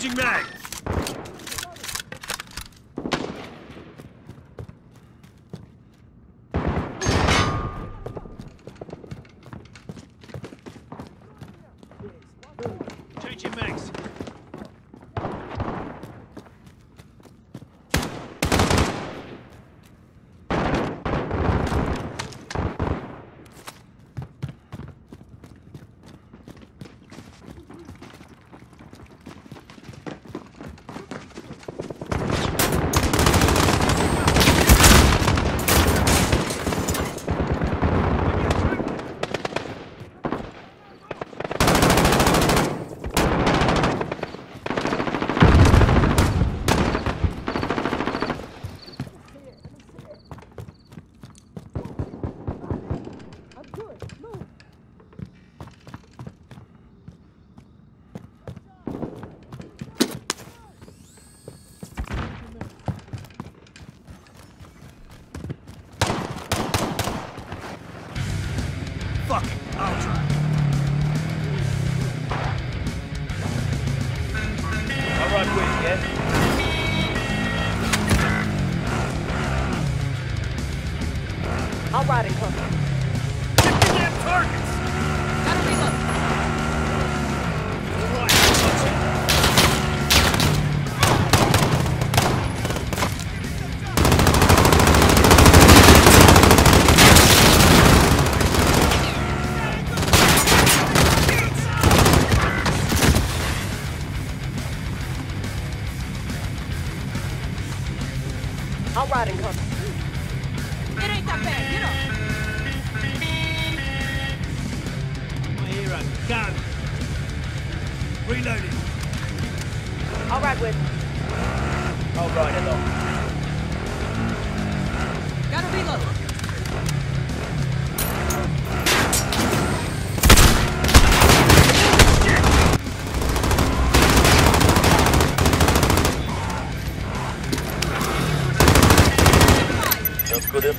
Changing mag! Changing mags.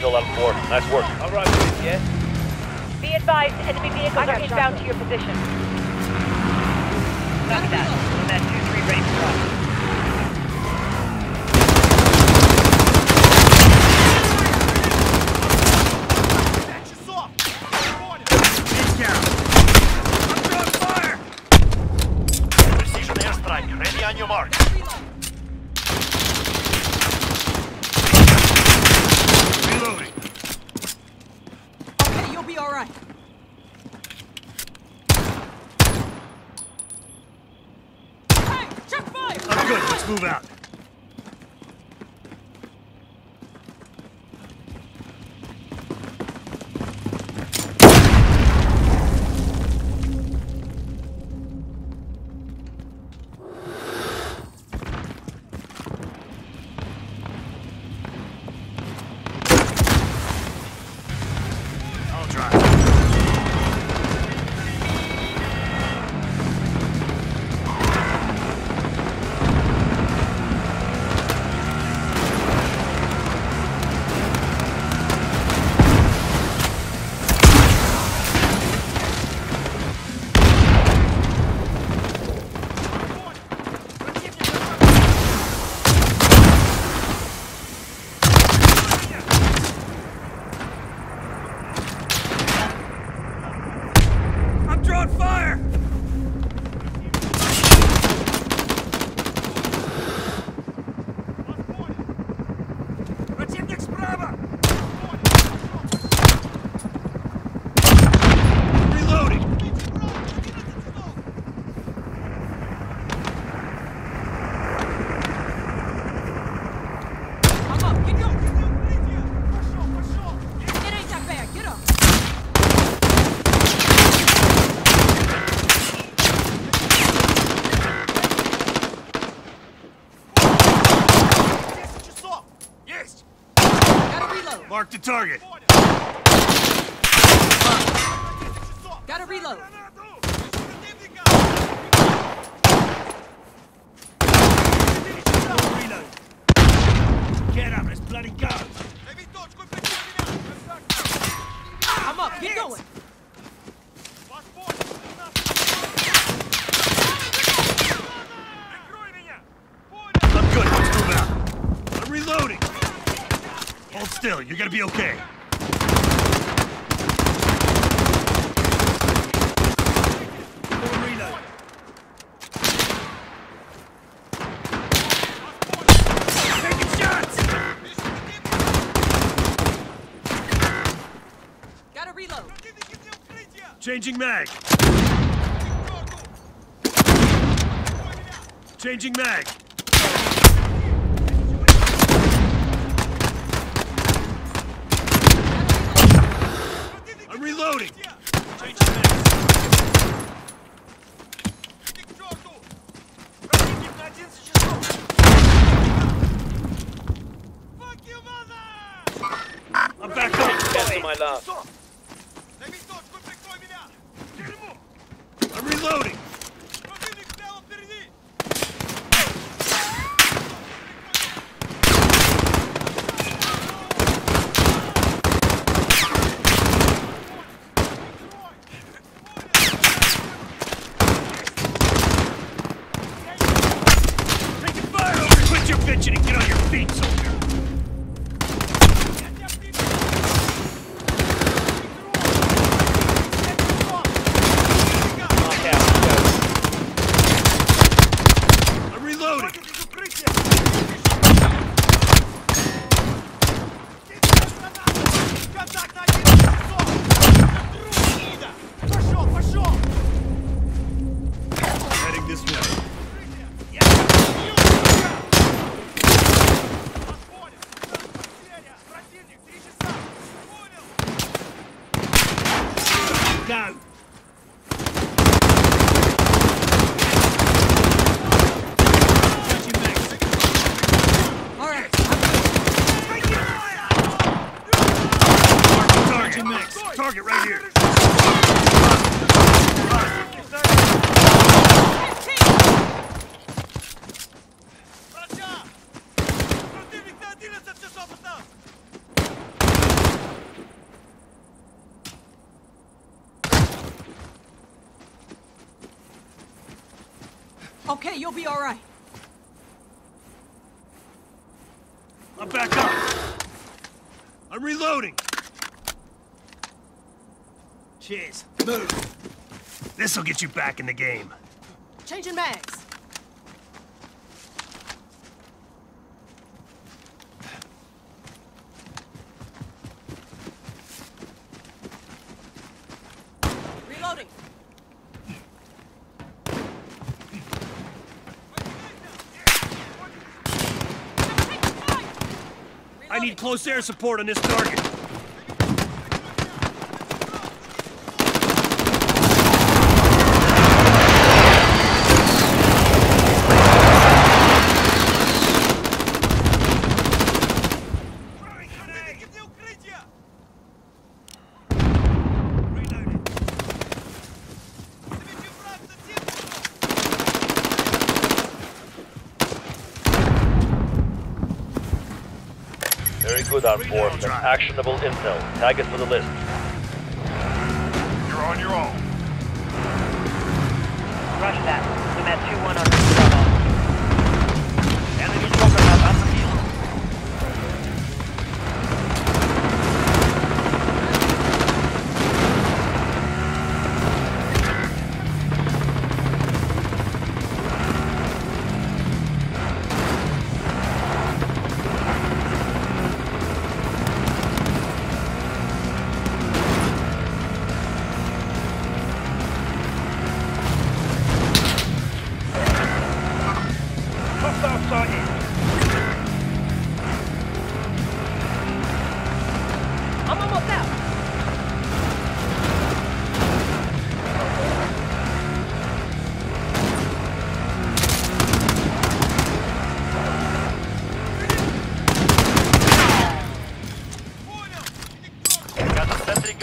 That's good on four. Nice work. All right, wait, yeah? Be advised, enemy vehicles are inbound to your position. Gotta reload. That 2-3 ready for us. Catch us off! He's down. I'm throwing fire! Precision airstrike. Ready on your mark. Gotta reload. Reloading. Okay, you'll be all right. Hey, check fire. I'm good. Let's move out. Mark the target. Gotta reload. Reload. Get up, let's bloody go. I'm up. Get going. I'm good, let's move out. I'm reloading. Hold still, you're gonna be okay. Full reload. Taking shots! Gotta reload. Changing mag. Changing mag. I'm reloading. I'm back up. Cancel my last. I'm reloading. Taking fire your bitching and get on your feet. Cheers. Move. This'll get you back in the game. Changing mags. Reloading. I need close air support on this target. Reloading. Very good, Armed Force. That's actionable intel. Tag it for the list. You're on your own. Rush that. I'm at 2-1 on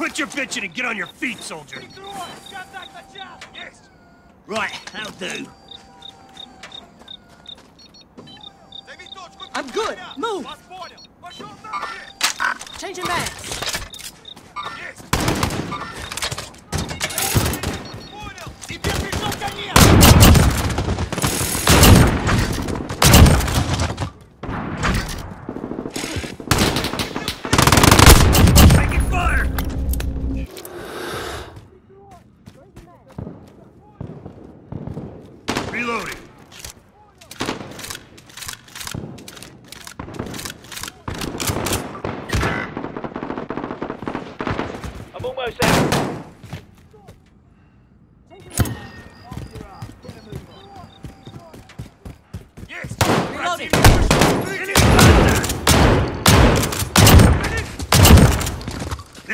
Quit your bitching and get on your feet, soldier. Right, that'll do. I'm good. Move. Changing back. Yes.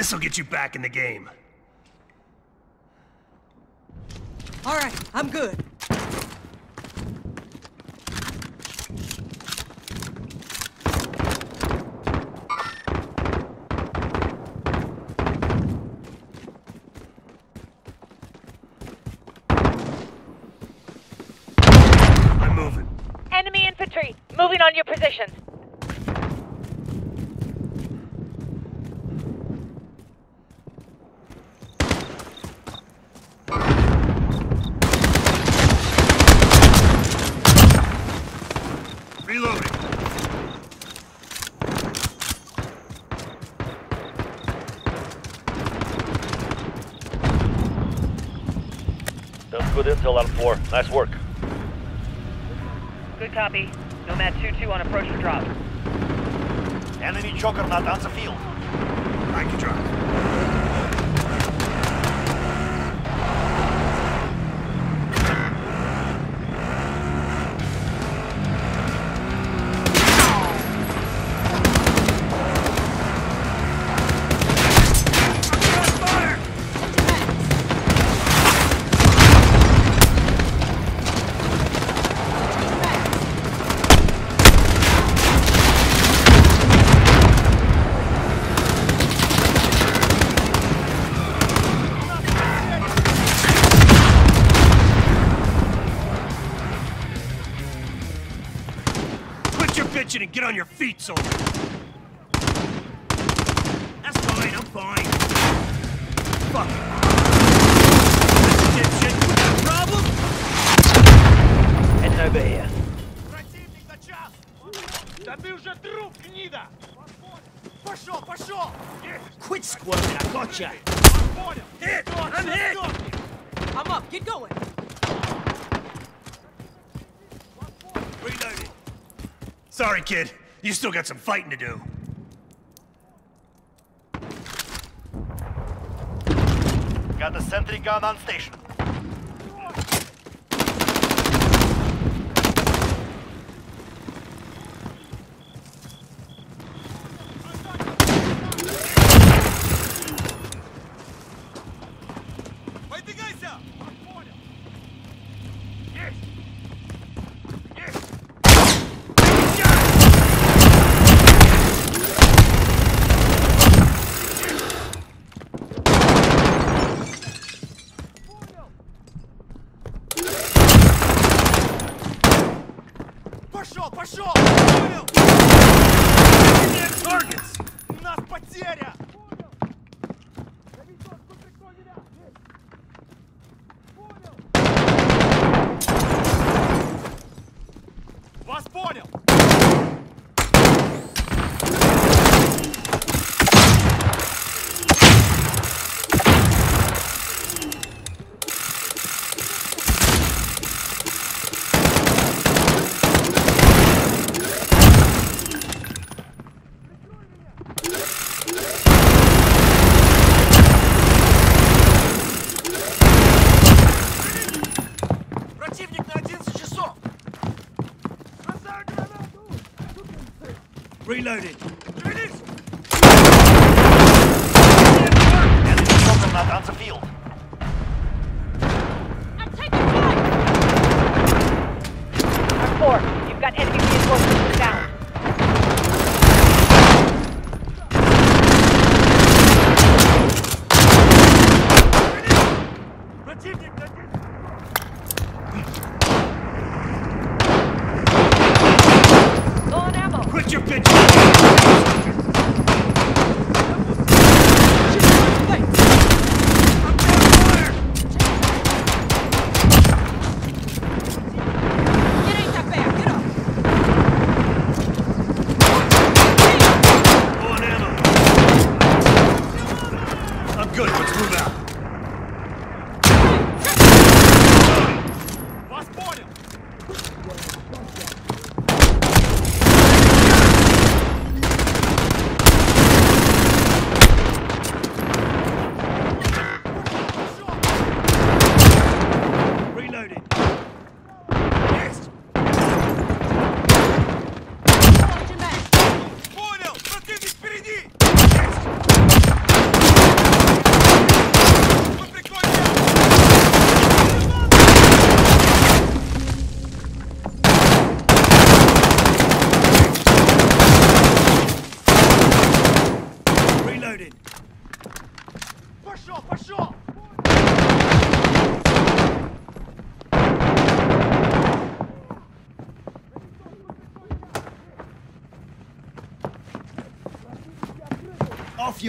This'll get you back in the game. All right, I'm good. I'm moving. Enemy infantry, moving on your positions. Reloading. That's good intel on 4. Nice work. Good copy. Nomad 2-2 on approach for drop. Enemy Juggernaut on the field! I can drive. feet, soldier. That's fine, I'm fine. Fuck. Dipshit, you got a problem? Heading over here. Противник на час! Да ты уже труп, гнида! Пошел, пошел! Есть! Quit squirming, I gotcha. Понял! Hit! Всё, I'm всё, hit! всё. I'm up. Get going. Reloading. Sorry, kid. You still got some fighting to do. Got the sentry gun on station. 换掉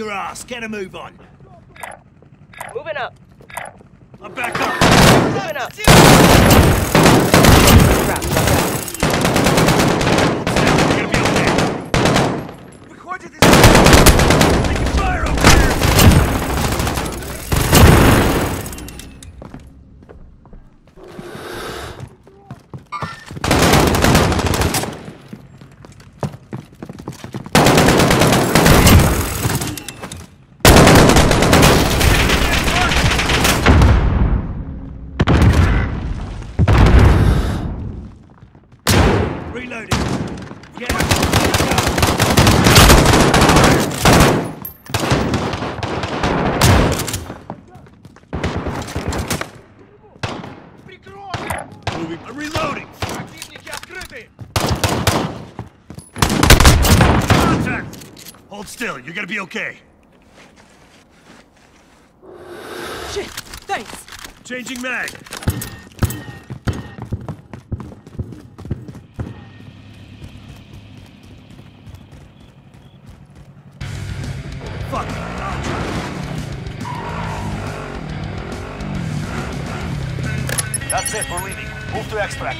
your ass. Get a move on. Moving up. I'm back up. Moving up. Drop, drop, drop. Recorded this. Hold still. You're gonna be okay. Shit. Thanks. Changing mag. Fuck. That's it, we're leaving. Move to extract.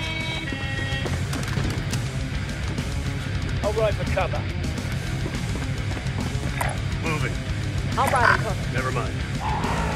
I'll ride for cover. I'll ride and cover. Never mind.